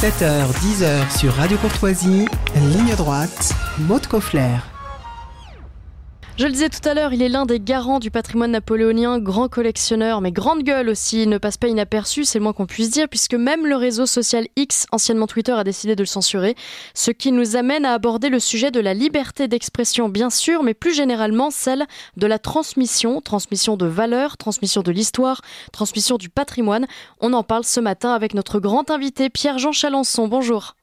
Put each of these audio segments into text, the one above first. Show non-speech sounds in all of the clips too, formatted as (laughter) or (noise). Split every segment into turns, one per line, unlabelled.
7h, 10h sur Radio Courtoisie, ligne droite, Maude Coffler.
Je le disais tout à l'heure, il est l'un des garants du patrimoine napoléonien, grand collectionneur, mais grande gueule aussi. Ne passe pas inaperçu, c'est le moins qu'on puisse dire, puisque même le réseau social X, anciennement Twitter, a décidé de le censurer. Ce qui nous amène à aborder le sujet de la liberté d'expression, bien sûr, mais plus généralement celle de la transmission, transmission de valeurs, transmission de l'histoire, transmission du patrimoine. On en parle ce matin avec notre grand invité, Pierre-Jean Chalençon. Bonjour.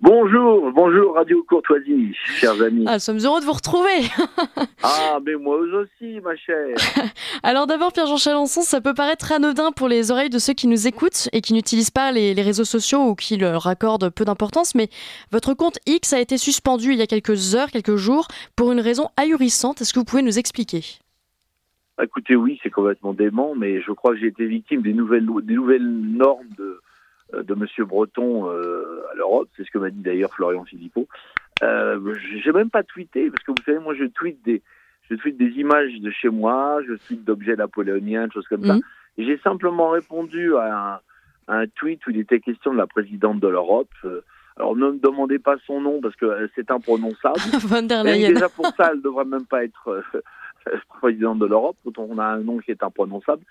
Bonjour, bonjour Radio Courtoisie, chers amis.
Ah, nous sommes heureux de vous retrouver. (laughs)
ah, mais moi aussi, ma chère. (laughs)
Alors d'abord, Pierre-Jean Chalençon, ça peut paraître anodin pour les oreilles de ceux qui nous écoutent et qui n'utilisent pas les, réseaux sociaux ou qui leur accordent peu d'importance, mais votre compte X a été suspendu il y a quelques heures, quelques jours, pour une raison ahurissante. Est-ce que vous pouvez nous expliquer?
Écoutez, oui, c'est complètement dément, mais je crois que j'ai été victime des nouvelles, des nouvelles normes de de Monsieur Breton euh, à l'Europe, c'est ce que m'a dit d'ailleurs Florian Philippot. Euh, j'ai même pas tweeté parce que vous savez, moi je tweete des, je tweete des images de chez moi, je tweete d'objets napoléoniens, des choses comme ça. Et j'ai simplement répondu à un, tweet où il était question de la présidente de l'Europe. Alors ne me demandez pas son nom parce que c'est imprononçable. (laughs)
Von der Leyen.
déjà pour ça, elle devrait même pas être (laughs) présidente de l'Europe quand on a un nom qui est imprononçable.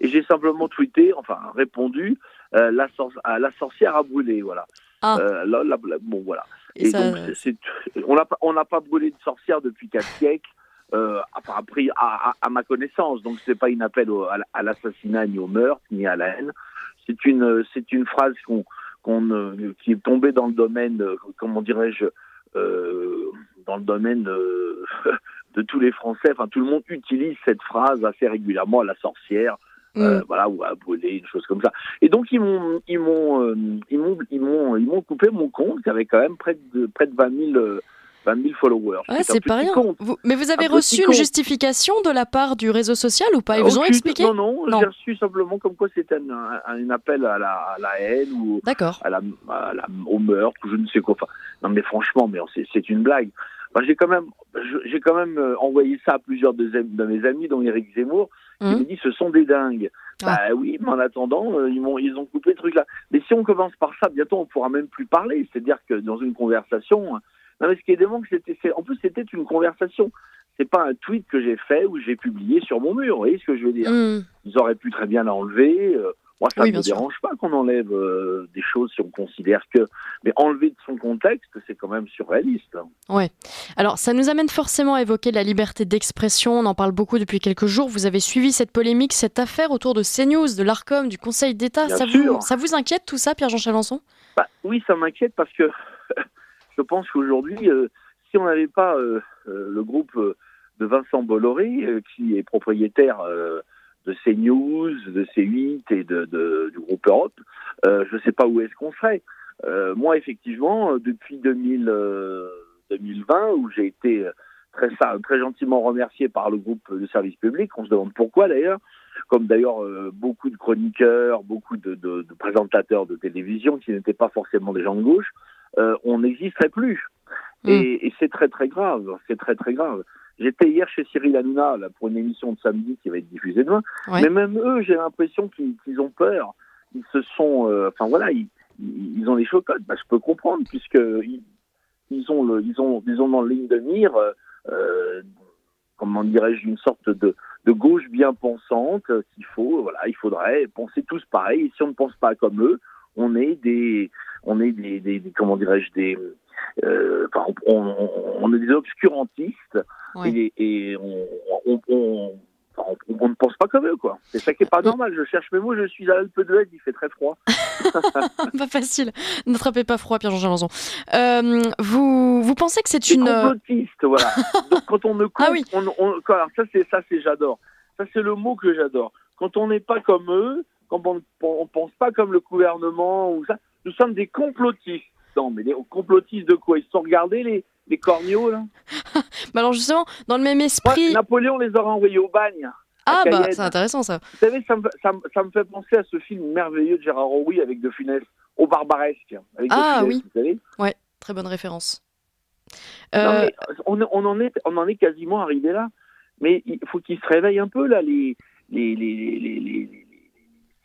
Et j'ai simplement tweeté, enfin répondu, euh, la, à la sorcière a brûlé, voilà.
Ah.
Euh, bon, voilà. Et, donc, on n'a pas, on n'a pas brûlé de sorcière depuis quatre (laughs) siècles. Euh, à, à, à, ma connaissance, donc c'est pas une appel à, l'assassinat ni au meurtre ni à la haine. C'est une, c'est une phrase qu'on, qui est tombée dans le domaine, comment dirais-je, euh, dans le domaine de, (laughs) de tous les Français. Enfin, tout le monde utilise cette phrase assez régulièrement, la sorcière. Euh, mm. voilà, ou à brûler, une chose comme ça. Et donc ils m'ont, ils m'ont, euh, ils m'ont, ils m'ont, ils m'ont coupé mon compte qui avait quand même près de près de 20 000. 20 000 followers.
Ouais, c'est pas rien. mais vous avez reçu une justification de la part du réseau social ou pas? Ils vous ont expliqué?
Non, non, j'ai reçu simplement comme quoi c'était un, appel à la, à la haine ou à la, à la, au meurtre ou je ne sais quoi. Enfin, non, mais franchement, mais c'est une blague. j'ai quand même, j'ai quand même euh, envoyé ça à plusieurs de, de mes amis, dont Eric Zemmour, il me hum. dit ce sont des dingues. Ah. Bah oui, mais en attendant, euh, ils, ont, ils ont coupé le truc là. Mais si on commence par ça, bientôt on pourra même plus parler. C'est-à-dire que dans une conversation, non mais ce qui est dément, c'était, en plus c'était une conversation. C'est pas un tweet que j'ai fait ou j'ai publié sur mon mur. Vous voyez ce que je veux dire? Hum. Ils auraient pu très bien l'enlever. Euh, moi, ça ne me dérange pas qu'on enlève euh, des choses si on considère que. Mais enlever de son contexte, c'est quand même surréaliste.
Ouais. Alors, ça nous amène forcément à évoquer la liberté d'expression. On en parle beaucoup depuis quelques jours. Vous avez suivi cette polémique, cette affaire autour de CNews, de l'ARCOM, du Conseil d'État. Ça vous, ça vous inquiète tout ça, Pierre-Jean Chalençon?
Bah, Oui, ça m'inquiète parce que (laughs) je pense qu'aujourd'hui, euh, si on n'avait pas euh, le groupe de Vincent Bolloré, qui est propriétaire de CNews, de C8 et de, du groupe Europe, euh, je ne sais pas où est-ce qu'on serait. Euh, moi, effectivement, depuis 2000, 2020, euh, où j'ai été très, très gentiment remercié par le groupe de service public, on se demande pourquoi d'ailleurs, comme d'ailleurs beaucoup de chroniqueurs, beaucoup de, présentateurs de télévision qui n'étaient pas forcément des gens de gauche, on n'existerait plus. Mm. Et, et c'est très très grave, c'est très très grave. J'étais hier chez Cyril Hanouna là, pour une émission de samedi qui va être diffusée demain. Mais même eux, j'ai l'impression qu'ils ont peur. Ils se sont, euh, enfin voilà, ils, ils, ont les chocottes. Bah, je peux comprendre puisque ils, ils ont le, ils ont, ils ont dans ligne de mire, euh, comment dirais-je, une sorte de, de gauche bien pensante qu'il faut, voilà, il faudrait penser tous pareil. Et si on ne pense pas comme eux, on est des, on est des, des, des comment dirais-je, des euh, enfin, on, on, est des obscurantistes et, on, on, ne pense pas comme eux, quoi. C'est ça qui est pas normal. Je cherche mes mots, je suis à l'Alpe d'Huez, il fait très froid. (laughs)
pas facile. N'attrapez pas froid, Pierre-Jean Jalanzon. Euh, vous, vous pensez que c'est une.
Euh, complotiste, voilà. (laughs) Donc, quand on ne compte, ah oui. ça, c'est, ça, c'est j'adore. Ça, c'est le mot que j'adore. Quand on n'est pas comme eux, quand on ne pense pas comme le gouvernement ou ça, nous sommes des complotistes. Non, mais les complotistes de quoi? Ils se sont regardés, les, les corneaux, là? (laughs)
Bah Alors, justement, dans le même esprit.
Napoléon les aura envoyés au bagne.
Ah, bah, c'est intéressant, ça.
Vous savez, ça me, ça, me, fait penser à ce film merveilleux de Gérard Roy avec De Funès, Au Barbaresque.
ah, oui. Vous savez ouais, très bonne référence.
Euh, on, on, en est, on en est quasiment arrivé là. Mais il faut qu'ils se réveillent un peu, là, les, les, les, les, les,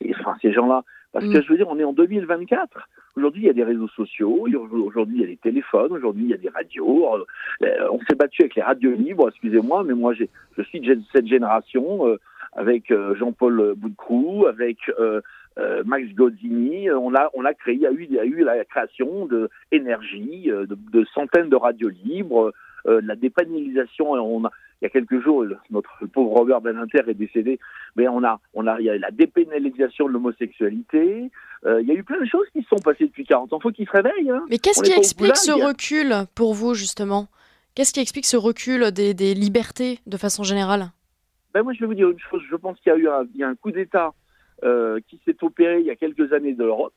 les enfin, ces gens-là Parce que je veux dire, on est en 2024. Aujourd'hui, il y a des réseaux sociaux, aujourd'hui, il y a des téléphones, aujourd'hui, il y a des radios. Euh, on s'est battu avec les radios libres, excusez-moi, mais moi, je suis de cette génération euh, avec euh, Jean-Paul Boudcrou, avec Max Godzini. On a, créé, il y a eu, la création de énergie, de, de centaines de radios libres, la dépanilisation. On a, il y a quelques jours, notre pauvre Robert Beninter est décédé, mais on a, on a, il y a la dépénalisation de l'homosexualité. Euh, il y a eu plein de choses qui se sont passées depuis 40 ans. Il faut qu'ils se réveillent. Hein.
Mais qu'est-ce qui explique ce recul pour vous, justement? Qu'est-ce qui explique ce recul des, des libertés de façon générale?
Ben Moi, je vais vous dire une chose. Je pense qu'il y a eu un, il y a un coup d'État euh, qui s'est opéré il y a quelques années de l'Europe.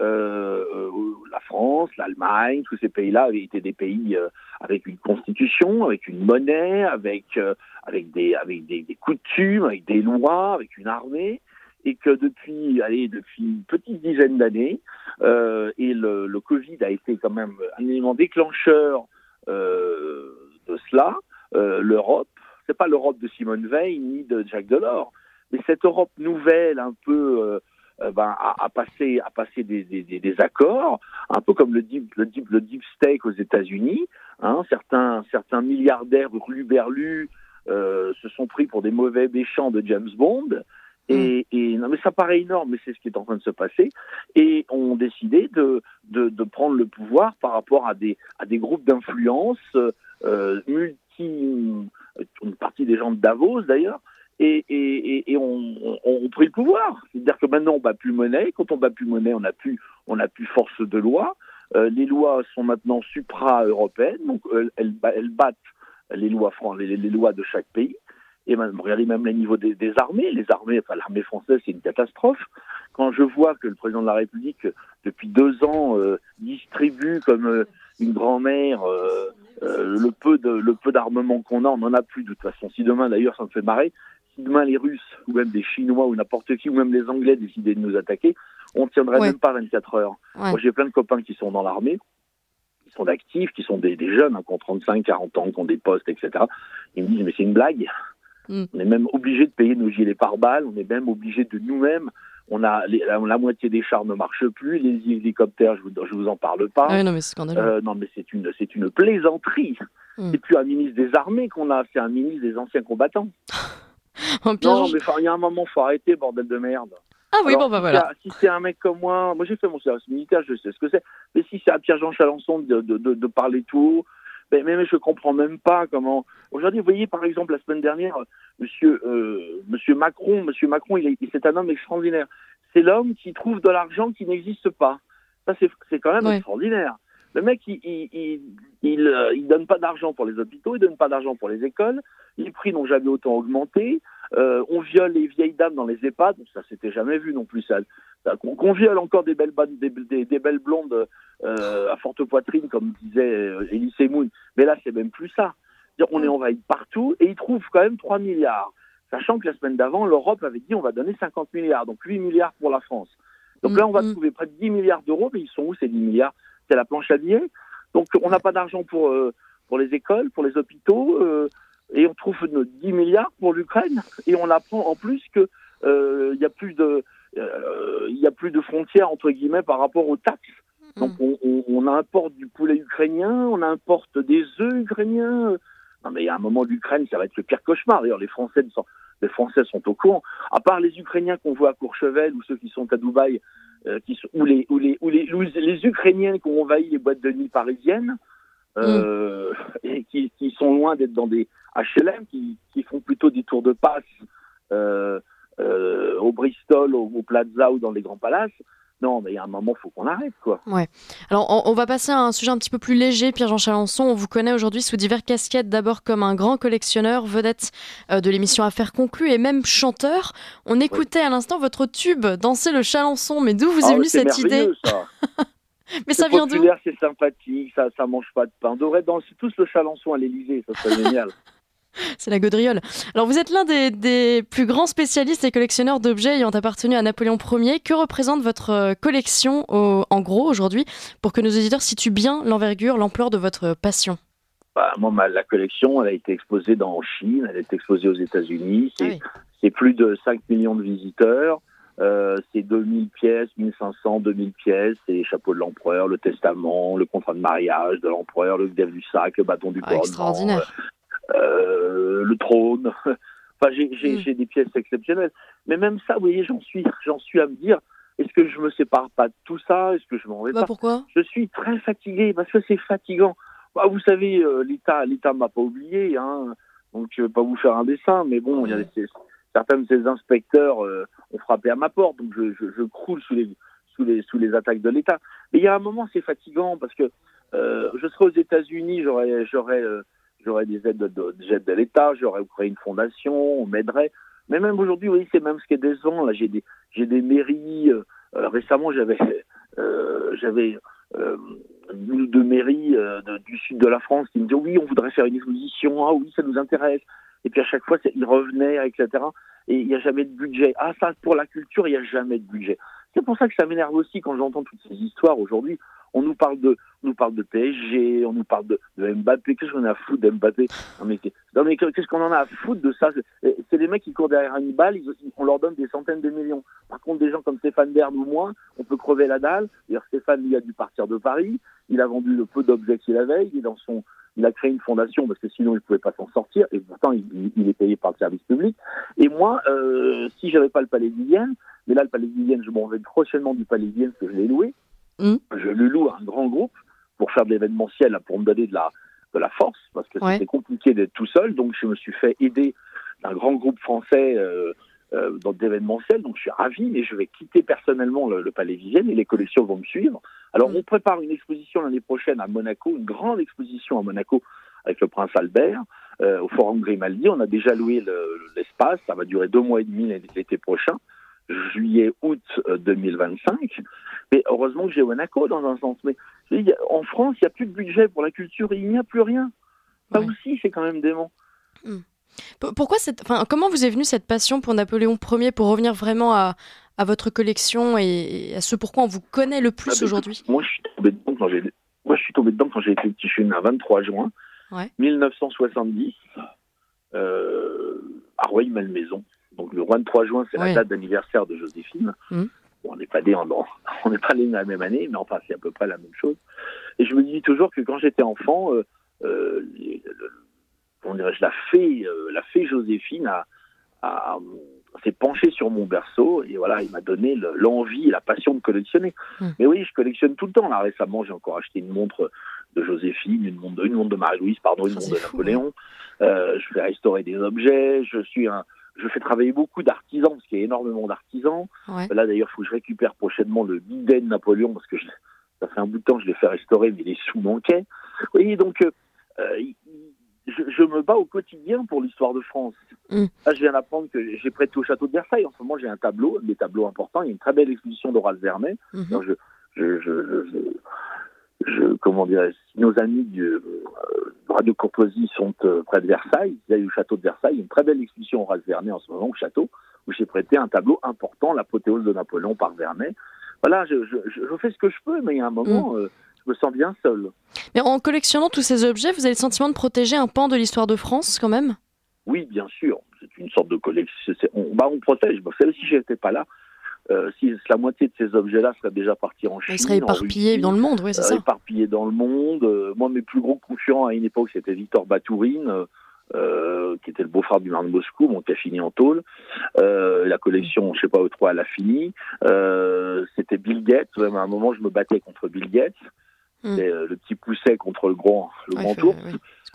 Euh, euh, la France, l'Allemagne, tous ces pays-là avaient été des pays euh, avec une constitution, avec une monnaie, avec avec des avec des, coutumes, avec des lois, avec une armée, et que depuis allez depuis une petite dizaine d'années, et le, le, Covid a été quand même un élément déclencheur de cela. L'Europe, c'est pas l'Europe de Simone Veil ni de Jacques Delors, mais cette Europe nouvelle, un peu euh, ben, à, passer, à passer des, des, des, accords, un peu comme le deep, le deep, le deep state aux États-Unis. Hein, certains, certains milliardaires berlus euh, se sont pris pour des mauvais méchants de James Bond. Et, mm. et, non, mais ça paraît énorme, mais c'est ce qui est en train de se passer. Et ont décidé de, de, de prendre le pouvoir par rapport à des, à des groupes d'influence euh, multi, une partie des gens de Davos d'ailleurs, et, et on, on, pris le pouvoir. C'est-à-dire que maintenant on bat plus monnaie. Quand on bat plus monnaie, on n'a plus, on plus force de loi. Euh, les lois sont maintenant supra-européennes, donc elles, elles, battent les lois, les, les, lois de chaque pays. Et même, regardez même les niveaux des, armées. Les armées, enfin l'armée française, c'est une catastrophe. Quand je vois que le président de la République, depuis deux ans, euh, distribue comme euh, une grand-mère euh, euh, le le peu d'armement qu'on a, on n'en a plus de toute façon. Si demain, d'ailleurs, ça me fait marrer, si demain les Russes ou même des Chinois ou n'importe qui ou même les Anglais décidaient de nous attaquer, on ne tiendrait même pas 24 heures. Moi, j'ai plein de copains qui sont dans l'armée, qui sont actifs, qui sont des, des jeunes, hein, qui ont 35, 40 ans, qui ont des postes, etc. Ils me disent, mais c'est une blague. Mm. On est même obligé de payer nos gilets pare-balles, on est même obligé de nous-mêmes on a la, moitié des chars ne marchent plus, les hélicoptères, je vous, je vous en parle pas.
Ah non, mais c'est scandaleux.
Euh, non, mais c'est une, c'est une plaisanterie. Mm. C'est plus un ministre des armées qu'on a, c'est un ministre des anciens combattants. (laughs) (laughs) non, mais il y a un moment, faut arrêter, bordel de merde.
Ah oui, bon, bah voilà.
Si c'est un mec comme moi, moi j'ai fait mon service militaire, je sais ce que c'est. Mais si c'est à Pierre-Jean Chalençon de, de, de, parler tout haut, mais, je comprends même pas comment. Aujourd'hui, vous voyez, par exemple, la semaine dernière, Monsieur, euh, Monsieur Macron, Monsieur Macron, il, est, c'est un homme extraordinaire. C'est l'homme qui trouve de l'argent qui n'existe pas. Ça, c'est, c'est quand même extraordinaire. Le mec, il, il, il, euh, il, donne pas d'argent pour les hôpitaux, il donne pas d'argent pour les écoles, les prix n'ont jamais autant augmenté, euh, on viole les vieilles dames dans les EHPAD, ça s'était jamais vu non plus. Ça, qu'on, viole encore des belles, des, des, des belles blondes euh, à forte poitrine, comme disait Elise Moon, mais là, c'est même plus ça. On est envahi partout et ils trouvent quand même 3 milliards. Sachant que la semaine d'avant, l'Europe avait dit on va donner 50 milliards, donc 8 milliards pour la France. Donc là, on va mm-hmm. trouver près de 10 milliards d'euros, mais ils sont où ces 10 milliards? C'est la planche à billets. Donc on n'a pas d'argent pour, euh, pour les écoles, pour les hôpitaux, euh, et on trouve 10 milliards pour l'Ukraine, et on apprend en plus que euh, il y a plus de il y a plus de frontières entre guillemets par rapport aux taxes. Mm. Donc on, on, on, importe du poulet ukrainien, on importe des œufs ukrainiens. Non mais a un moment l'Ukraine, ça va être le pire cauchemar. D'ailleurs les Français sont les Français sont au courant. À part les Ukrainiens qu'on voit à Courchevel ou ceux qui sont à Dubaï, euh, qui sont, ou, les, ou, les, ou les, les, Ukrainiens qui ont envahi les boîtes de nuit parisiennes, euh, (laughs) et qui, qui, sont loin d'être dans des HLM, qui, qui, font plutôt des tours de passe euh, euh au Bristol, au, Plaza ou dans les grands palaces, non, mais il y a un moment, il faut qu'on arrête, quoi.
Ouais. Alors, on, va passer à un sujet un petit peu plus léger. Pierre-Jean Chalençon, on vous connaît aujourd'hui sous divers casquettes. D'abord comme un grand collectionneur, vedette euh, de l'émission Affaires conclues et même chanteur. On écoutait à l'instant votre tube Danser le Chalençon. Mais d'où vous est ah, venue cette idée
ça. (laughs)
Mais ça vient d'où?
C'est sympathique, ça, ça mange pas de pain. On devrait danser tous le Chalençon à l'Elysée, ça serait (laughs) génial. (laughs)
C'est la gaudriole. Alors vous êtes l'un des, plus grands spécialistes et collectionneurs d'objets ayant appartenu à Napoléon Ier. Que représente votre euh, collection en gros aujourd'hui pour que nos auditeurs situent bien l'envergure, l'ampleur de votre passion?
Bah, moi, la collection, elle a été exposée dans Chine, elle a été exposée aux États-Unis. C'est, ah plus de 5 millions de visiteurs. Euh, c'est 2000 pièces, 1500, 2000 pièces, c'est les chapeaux de l'empereur, le testament, le contrat de mariage de l'empereur, le glaive du sac, le bâton du ah,
Extraordinaire.
Euh, le trône. (laughs) enfin, mm. j'ai des pièces exceptionnelles. Mais même ça, vous voyez, j'en suis, j'en suis à me dire, est-ce que je me sépare pas de tout ça? Est-ce que je m'en vais
bah,
pas?
Pourquoi?
Je suis très fatigué parce que c'est fatigant. Bah, vous savez, euh, l'État, l'État m'a pas oublié, hein, donc je vais pas vous faire un dessin, mais bon, il y a des, certains de ces inspecteurs euh, ont frappé à ma porte, donc je, je, je, croule sous les, sous les, sous les attaques de l'État. Mais il y a un moment, c'est fatigant parce que euh, je serais aux États-Unis, j'aurais, j'aurais, euh, j'aurais des aides de, de, de l'État, j'aurais créé une fondation, on m'aiderait. Mais même aujourd'hui, oui, c'est même ce qui est décevant. Là, j'ai des, j'ai des mairies. Euh, récemment, j'avais, j'avais une de mairies du sud de la France qui me dit oui, on voudrait faire une exposition. Ah oui, ça nous intéresse. Et puis à chaque fois, ils revenaient, etc. Et il n'y a jamais de budget. Ah, ça, pour la culture, il n'y a jamais de budget. C'est pour ça que ça m'énerve aussi quand j'entends toutes ces histoires aujourd'hui. On nous parle de, on nous parle de PSG, on nous parle de, de Mbappé. Qu'est-ce qu'on a à foutre d'Mbappé? Non mais, mais qu'est-ce qu'on en a à foutre de ça? C'est des mecs qui courent derrière une balle, on leur donne des centaines de millions. Par contre, des gens comme Stéphane Bern ou moi, on peut crever la dalle. D'ailleurs, Stéphane, il a dû partir de Paris. Il a vendu le peu d'objets qu'il avait. Il est dans son, il a créé une fondation parce que sinon il ne pouvait pas s'en sortir et pourtant il, est payé par le service public. Et moi, euh, si j'avais pas le Palais d'Hygiène, mais là le Palais d'Hygiène, je m'en vais prochainement du Palais d'Hygiène parce que je l'ai loué. Mm. Je le loue à un grand groupe pour faire de l'événementiel, pour me donner de la, de la force parce que c'était compliqué d'être tout seul. Donc je me suis fait aider d'un grand groupe français. Euh, euh, dans d'événementiel, donc je suis ravi, mais je vais quitter personnellement le, Palais Vivienne et les collections vont me suivre. Alors mm. on prépare une exposition l'année prochaine à Monaco, une grande exposition à Monaco avec le prince Albert euh, au Forum Grimaldi. On a déjà loué l'espace, ça va durer deux mois et demi l'été prochain, juillet, août 2025. Euh, mais heureusement que j'ai Monaco dans un sens. Mais en France, il n'y a plus de budget pour la culture, il n'y a plus rien. Ça aussi, c'est quand même dément. Mm.
Pourquoi cette, enfin, comment vous est venue cette passion pour Napoléon Ier pour revenir vraiment à, à votre collection et, à ce pourquoi on vous connaît le plus ah, aujourd'hui?
Moi, je suis tombé dedans quand j'ai, moi, je suis tombé dedans quand j'ai été petit. Je suis né 23 juin 1970 euh, à Rueil-Malmaison. Donc le 23 juin, c'est la date d'anniversaire de Joséphine. Mmh. on n'est pas né (laughs) on n'est pas la même année, mais enfin c'est à peu près la même chose. Et je me dis toujours que quand j'étais enfant, euh, euh, la fée, euh, la fée Joséphine a, s'est penchée sur mon berceau et voilà, il m'a donné l'envie et la passion de collectionner. Hmm. Mais oui, je collectionne tout le temps. Là, récemment, j'ai encore acheté une montre de Joséphine, une montre de, une montre de Marie-Louise, pardon, une montre de Napoléon. Euh, je fais restaurer des objets. Je suis un, je fais travailler beaucoup d'artisans parce qu'il y a énormément d'artisans. Là, d'ailleurs, il faut que je récupère prochainement le bidet de Napoléon parce que ça fait un bout de temps que je l'ai fait restaurer, mais les sous manquaient. Oui, donc euh, euh je, me bats au quotidien pour l'histoire de France. Mm. Là, je viens d'apprendre que j'ai prêté au château de Versailles. En ce moment, j'ai un tableau, des tableaux importants. Il y a une très belle exposition d'Horace Vernet. Je, je, je, comment dirais nos amis du euh, Radio Courtoisie sont euh, près de Versailles. Il y a eu le château de Versailles. Une très belle exposition Horace Vernet en ce moment au château, où j'ai prêté un tableau important, l'apothéose de Napoléon par Vernet. Voilà, je, fais ce que je peux, mais il y a un moment, mm. euh, je me sens bien seul.
Mais en collectionnant tous ces objets, vous avez le sentiment de protéger un pan de l'histoire de France quand même?
Oui, bien sûr. C'est une sorte de collection. On, bah, on protège. Vous si j'étais pas là, euh, si la moitié de ces objets-là seraient déjà partis en Chine.
Ils seraient éparpillés dans le monde, oui, c'est euh, ça.
Éparpillés dans le monde. Euh, moi, mes plus gros concurrents à une époque, c'était Victor Batourine. qui était le beau-frère du maire de Moscou, bon, qui a fini en tôle. la collection, je sais pas, trois, elle a fini. c'était Bill Gates. Même à un moment, je me battais contre Bill Gates. Euh, le petit pousset contre le grand, le grand tour.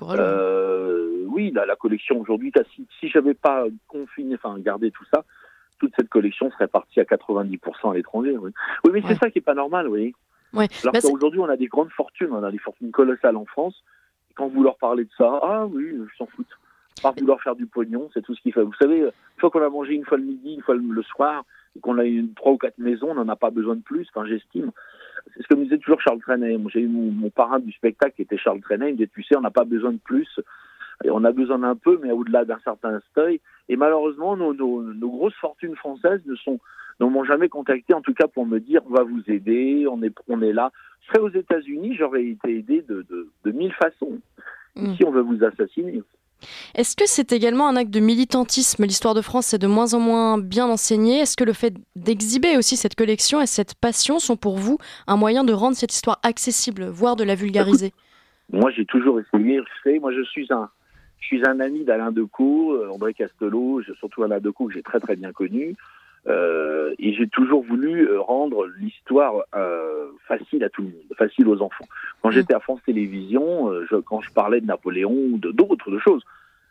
Euh, oui, la, la collection aujourd'hui, si, si j'avais pas confiné, enfin gardé tout ça, toute cette collection serait partie à 90% à l'étranger. Oui. oui, mais c'est ça qui est pas normal, oui.
Ouais.
Alors bah, qu'aujourd'hui, on a des grandes fortunes, on a des fortunes colossales en France. Et quand vous leur parlez de ça, ah oui, ils s'en foutent. Par vouloir faire du pognon, c'est tout ce qu'il fait. Vous savez, une fois qu'on a mangé une fois le midi, une fois le soir, et qu'on a une trois ou quatre maisons, on n'en a pas besoin de plus. Enfin, j'estime c'est ce que me disait toujours Charles Trenet. J'ai eu mon, parrain du spectacle qui était Charles Trenet. Il me disait, tu sais, on n'a pas besoin de plus. Et on a besoin d'un peu, mais au-delà d'un certain seuil. Et malheureusement, nos, nos, grosses fortunes françaises ne sont ne m'ont jamais contacté, en tout cas pour me dire on va vous aider, on est on est là. Je serais aux États-Unis, j'aurais été aidé de, de, de mille façons. Mm. Ici, on veut vous assassiner.
Est-ce que c'est également un acte de militantisme? L'histoire de France est de moins en moins bien enseignée. Est-ce que le fait d'exhiber aussi cette collection et cette passion sont pour vous un moyen de rendre cette histoire accessible, voire de la vulgariser?
Moi, j'ai toujours essayé. Moi, je suis un, je suis un ami d'Alain Decaux, euh, André Castelot, surtout Alain Decaux que j'ai très très bien connu. Euh, et j'ai toujours voulu euh, rendre l'histoire euh, facile à tout le monde, facile aux enfants. Quand j'étais à France Télévisions, je, quand je parlais de Napoléon ou de d'autres de choses,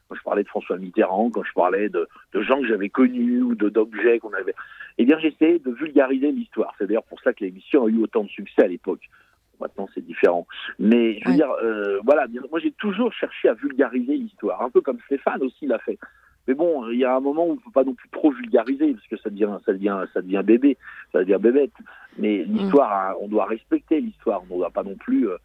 quand je parlais de François Mitterrand, quand je parlais de, de gens que j'avais connus ou d'objets qu'on avait, eh bien j'essayais de vulgariser l'histoire. C'est d'ailleurs pour ça que l'émission a eu autant de succès à l'époque. Maintenant, c'est différent. Mais je veux dire, euh, voilà, moi j'ai toujours cherché à vulgariser l'histoire, un peu comme Stéphane aussi l'a fait. Mais bon, il y a un moment où il ne faut pas non plus trop vulgariser, parce que ça devient, ça devient, ça devient bébé, ça devient bébête. Mais mm. l'histoire, on doit respecter l'histoire, on ne doit pas non plus euh,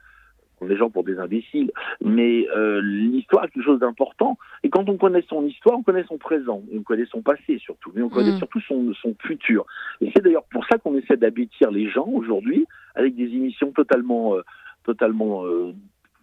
les gens pour des imbéciles. Mais euh, l'histoire est quelque chose d'important. Et quand on connaît son histoire, on connaît son présent, on connaît son passé surtout, mais on connaît mm. surtout son, son futur. Et c'est d'ailleurs pour ça qu'on essaie d'abêtir les gens aujourd'hui avec des émissions totalement, euh, totalement, euh,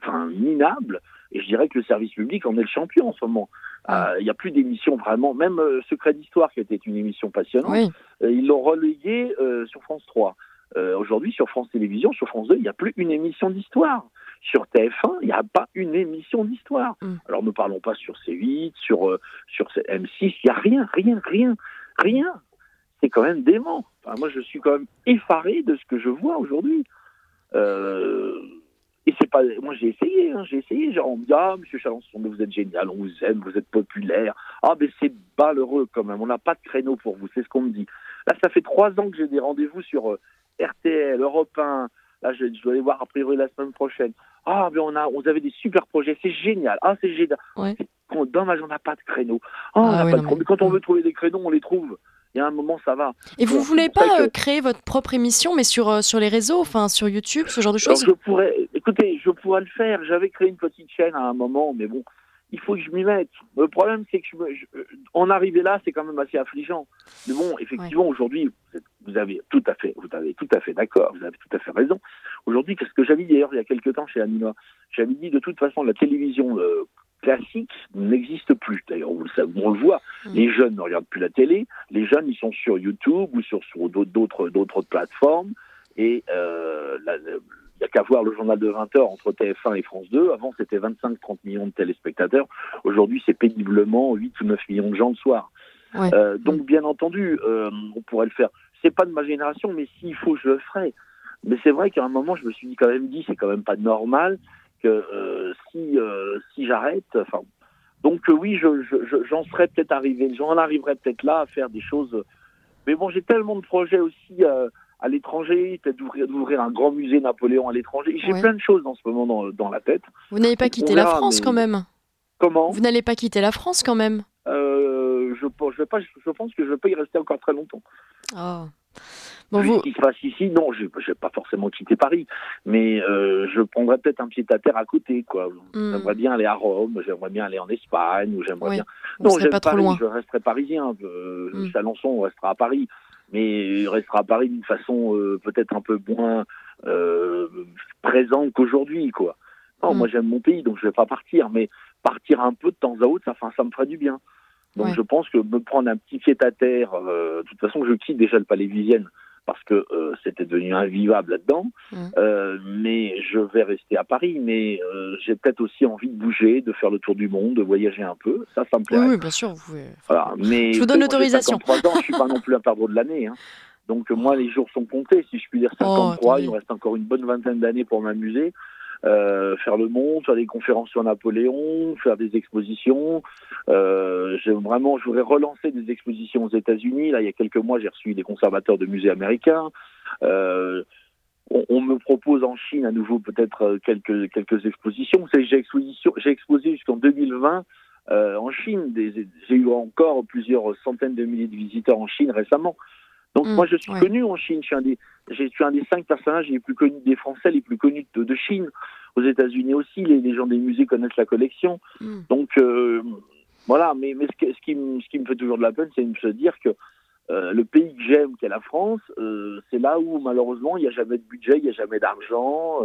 enfin, minables et je dirais que le service public en est le champion en ce moment. Euh, il n'y a plus d'émissions vraiment, même euh, Secret d'Histoire, qui était une émission passionnante, euh, ils l'ont relayé sur France 3. Aujourd'hui, sur France Télévisions, sur France 2, il n'y a plus une émission d'histoire. Sur TF1, il n'y a pas une émission d'histoire. Mm. Alors ne parlons pas sur C8, sur, sur M6, il n'y a rien, rien, rien, rien. C'est quand même dément. Enfin, moi, je suis quand même effaré de ce que je vois aujourd'hui. Euh, et c'est pas, moi j'ai essayé, hein, j'ai essayé. Genre on me dit ah Monsieur Chalençon, vous êtes génial, on vous aime, vous êtes populaire. Ah mais c'est malheureux quand même, on n'a pas de créneau pour vous, c'est ce qu'on me dit. Là ça fait trois ans que j'ai des rendez-vous sur euh, RTL, Europe 1. Là je, dois aller voir a priori la semaine prochaine. Ah mais on a, on avait des super projets, c'est génial. Ah c'est génial. Ouais. Dommage on n'a pas de créneau. Ah, ah pas de... Quand on veut trouver des créneaux, on les trouve il y a un moment, ça va.
Et vous ne voulez pas euh, créer votre propre émission, mais sur, euh, sur les réseaux, enfin sur YouTube, ce genre de choses?
je pourrais, Écoutez, je pourrais le faire. J'avais créé une petite chaîne à un moment, mais bon, il faut que je m'y mette. Le problème, c'est que je euh, en arriver là, c'est quand même assez affligeant. Mais bon, effectivement, aujourd'hui, vous avez tout à fait, vous avez tout à fait d'accord, vous avez tout à fait raison. Aujourd'hui, qu'est-ce que j'avais dit d'ailleurs il y a quelques temps chez Anima J'avais dit de toute façon la télévision classique n'existe plus. D'ailleurs, on le voit. Mm. Les jeunes ne regardent plus la télé. Les jeunes, ils sont sur YouTube ou sur, d'autres, d'autres plateformes. Et euh, il n'y a qu'à voir le journal de 20 heures entre TF1 et France 2. Avant, c'était 25-30 millions de téléspectateurs. Aujourd'hui, c'est péniblement 8 ou 9 millions de gens le soir. Euh, donc, bien entendu, euh, on pourrait le faire. C'est pas de ma génération, mais s'il faut, je le ferai. Mais c'est vrai qu'à un moment, je me suis dit quand même dit, c'est quand même pas normal que euh, si si j'arrête, enfin, donc euh, oui, j'en je, j'en serais peut-être arrivé, j'en arriverais peut-être là à faire des choses. Mais bon, j'ai tellement de projets aussi à l'étranger, peut-être d'ouvrir un grand musée Napoléon à l'étranger. J'ai plein de choses en ce moment dans, dans la tête.
Vous n'allez pas quitter la France quand même
Comment?
Vous n'allez pas quitter la France quand même
je, je, vais pas, je pense que je ne vais pas y rester encore très longtemps.
Oh.
Bon, vous... Ce qui se passe ici, non, je ne vais pas forcément quitter Paris, mais euh, je prendrais peut-être un pied à terre à côté. quoi. Hmm. J'aimerais bien aller à Rome, j'aimerais bien aller en Espagne, ou j'aimerais bien.
Non, j'aime pas trop loin.
je resterai parisien. Euh, mm. Chalençon restera à Paris, mais il restera à Paris d'une façon euh, peut-être un peu moins euh, présente qu'aujourd'hui. quoi. Non, hmm. moi j'aime mon pays, donc je ne vais pas partir, mais partir un peu de temps à autre, ça, ça me ferait du bien. Donc je pense que me prendre un petit pied à terre, de toute façon je quitte déjà le Palais Visienne parce que euh, c'était devenu invivable là-dedans. Mmh. Euh, mais je vais rester à Paris. Mais euh, j'ai peut-être aussi envie de bouger, de faire le tour du monde, de voyager un peu. Ça, ça me plaît.
Oui, bien sûr. Vous pouvez...
voilà. Mais
je vous donne l'autorisation.
53 ans, je suis pas non plus un perdreau de l'année. Hein. Donc moi, les jours sont comptés. Si je puis dire 53, il me reste encore une bonne vingtaine d'années pour m'amuser. Euh, faire le monde, faire des conférences sur Napoléon, faire des expositions. Euh, vraiment, je voudrais relancer des expositions aux États-Unis. Là, il y a quelques mois, j'ai reçu des conservateurs de musées américains. Euh, on, me propose en Chine à nouveau peut-être quelques quelques expositions. J'ai exposé jusqu'en 2020 euh, en Chine. J'ai eu encore plusieurs centaines de milliers de visiteurs en Chine récemment. Donc mm, moi je suis connu en Chine, je suis, un des, je suis un des cinq personnages les plus connus des Français, les plus connus de, de Chine. Aux États-Unis aussi, les, les, gens des musées connaissent la collection. Mm. Donc euh, voilà, mais, mais ce, ce, qui me, ce qui me fait toujours de la peine, c'est de se dire que euh, le pays que j'aime, qu'est la France, euh, c'est là où malheureusement il n'y a jamais de budget, il n'y a jamais d'argent.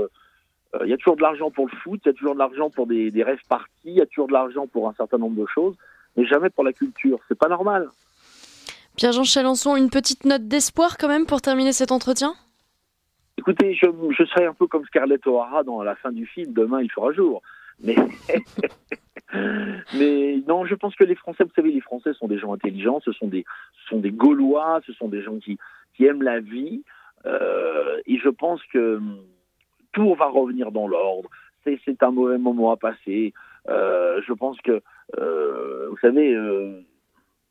il y a toujours de l'argent pour le foot, il y a toujours de l'argent pour des, des rêves parties, il y a toujours de l'argent pour un certain nombre de choses, mais jamais pour la culture. C'est pas normal.
Pierre-Jean Chalençon, une petite note d'espoir quand même pour terminer cet entretien?
Écoutez, je, serai un peu comme Scarlett O'Hara dans la fin du film, demain il fera jour. (laughs) Mais, non, je pense que les Français, vous savez, les Français sont des gens intelligents, ce sont des, sont des Gaulois, ce sont des gens qui, aiment la vie. Euh, et je pense que tout va revenir dans l'ordre. C'est un mauvais moment à passer. Euh, je pense que, euh, vous savez,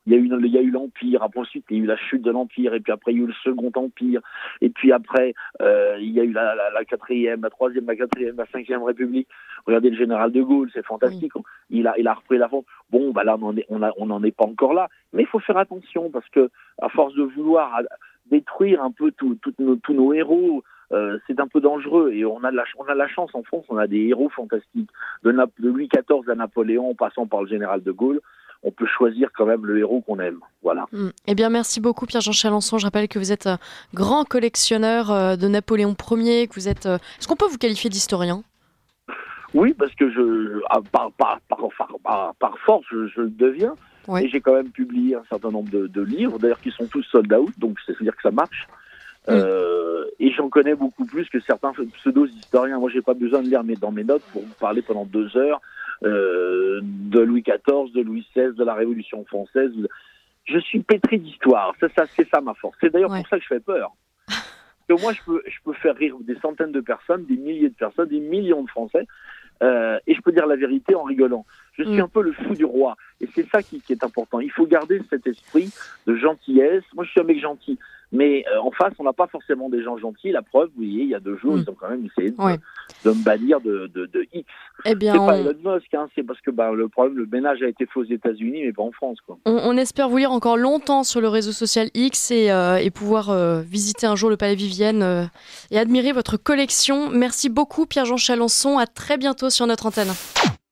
il y a eu, il y a eu l'Empire, après ensuite il y a eu la chute de l'Empire, et puis après il y a eu le Second Empire, et puis après euh, il y a eu la, la, la, quatrième, la troisième, la quatrième, la cinquième République. Regardez le général de Gaulle, c'est fantastique. Oui. Il a, il a repris la France. Bon, bah là on n'en est, on, on en est pas encore là, mais il faut faire attention parce que à force de vouloir détruire un peu tous nos, tous nos héros, euh, c'est un peu dangereux et on a, de la, on a la chance en France, on a des héros fantastiques de, Nap de Louis XIV à Napoléon, en passant par le général de Gaulle on peut choisir quand même le héros qu'on aime. Voilà.
Mm. Eh bien, merci beaucoup Pierre-Jean Chalençon. Je rappelle que vous êtes grand collectionneur euh, de Napoléon Ier, que vous êtes. Euh, est-ce qu'on peut vous qualifier d'historien?
Oui, parce que je, par, par, par, par force, je, je, le deviens. Ouais. Et j'ai quand même publié un certain nombre de, de livres, d'ailleurs qui sont tous sold out, donc c'est-à-dire que ça marche. Mm. Euh, et j'en connais beaucoup plus que certains pseudo-historiens. Moi, j'ai pas besoin de lire mes, dans mes notes pour vous parler pendant deux heures euh, de Louis XIV, de Louis XVI, de la Révolution française. Je suis pétri d'histoire. Ça, ça c'est ça ma force. C'est d'ailleurs ouais. pour ça que je fais peur. que moi, je peux, je peux faire rire des centaines de personnes, des milliers de personnes, des millions de Français, euh, et je peux dire la vérité en rigolant. Je suis mm. un peu le fou du roi, et c'est ça qui, qui, est important. Il faut garder cet esprit de gentillesse. Moi, je suis un mec gentil, mais euh, en face, on n'a pas forcément des gens gentils. La preuve, vous voyez, il y a deux jours, mm. ils ont quand même essayé de, ouais. de me bannir de, de, de X.
Eh bien,
c'est
on...
pas Elon Musk, hein, c'est parce que bah, le problème, le ménage a été fait aux États-Unis, mais pas en France. Quoi.
On, on, espère vous lire encore longtemps sur le réseau social X et, euh, et pouvoir euh, visiter un jour le Palais Vivienne et admirer votre collection. Merci beaucoup, Pierre-Jean Chalençon. À très bientôt sur notre antenne.